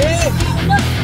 Ei.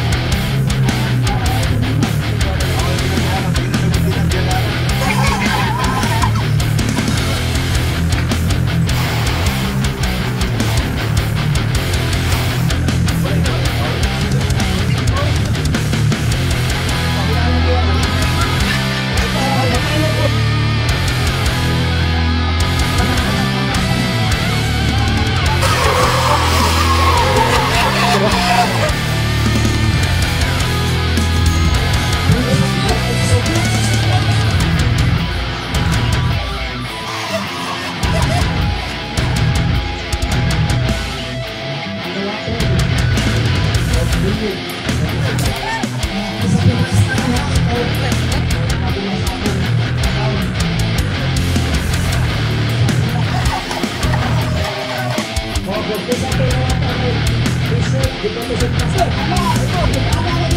Satu lewat tangan. Bisa, kita